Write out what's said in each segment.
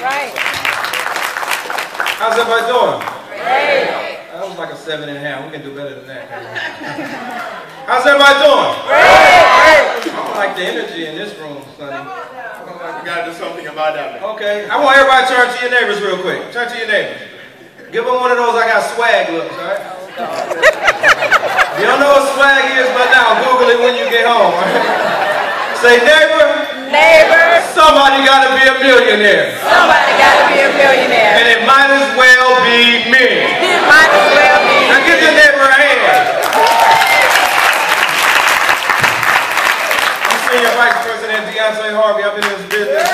Right. How's everybody doing? Great. That was like a seven and a half. We can do better than that. How's everybody doing? Great. I don't like the energy in this room, Sonny. We gotta do something about that. man. Okay, I want everybody to turn to your neighbors real quick. Turn to your neighbors. Give them one of those I got swag looks, all right? you don't know what swag is, but now Google it when you get home. all right? Say, neighbor, Neighbors, somebody got to be a millionaire. somebody got to be a millionaire. And it might as well be me. It might as well be. Now give your neighbor a hand. I'm Senior Vice President Dionte' Harvey. I've been in this business.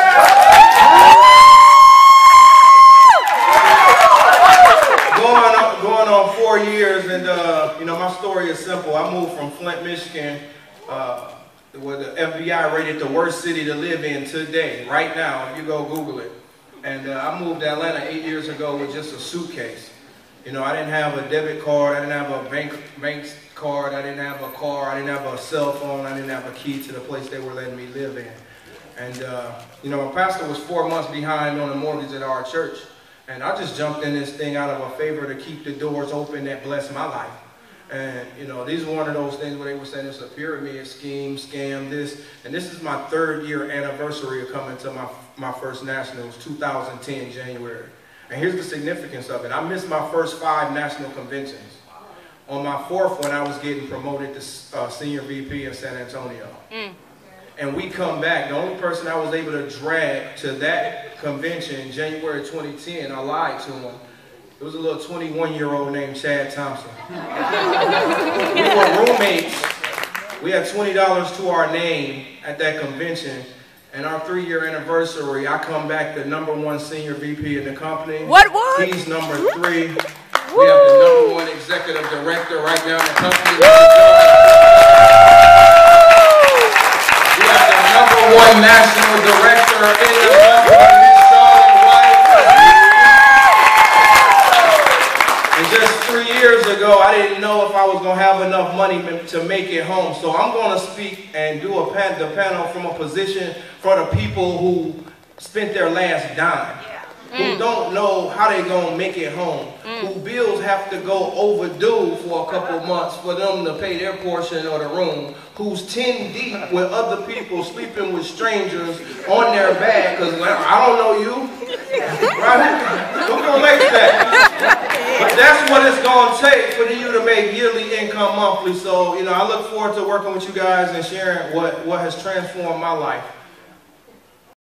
Going on, going on four years, and uh, you know my story is simple. I moved from Flint, Michigan, uh, where the FBI rated the worst city to live in today, right now. If you go Google it, and uh, I moved to Atlanta eight years ago with just a suitcase. You know, I didn't have a debit card, I didn't have a bank bank card, I didn't have a car, I didn't have a cell phone, I didn't have a key to the place they were letting me live in. And uh, you know, my pastor was four months behind on the mortgage at our church, and I just jumped in this thing out of a favor to keep the doors open that blessed my life. And you know, these are one of those things where they were saying it's a pyramid scheme, scam, this, and this is my third year anniversary of coming to my my first nationals, 2010 January. And here's the significance of it. I missed my first five national conventions. On my fourth one, I was getting promoted to uh, senior VP in San Antonio. And we come back. The only person I was able to drag to that convention in January 2010, I lied to him. It was a little 21 year old named Chad Thompson. we were roommates. We had $20 to our name at that convention. And our three year anniversary, I come back the number one senior VP in the company. What, what? He's number three. We have the number one executive director right now in the company. We have the number one national director in three years ago, I didn't know if I was gonna have enough money to make it home. So I'm gonna speak and do a pan, the panel from a position for the people who spent their last dime. Who mm. don't know how they're gonna make it home. Mm. Who bills have to go overdue for a couple months for them to pay their portion of the room. Who's 10 deep with other people sleeping with strangers on their bed because I don't know you. Right? Who gonna make that? But that's what it's gonna take for you to make yearly income monthly. So, you know, I look forward to working with you guys and sharing what, what has transformed my life.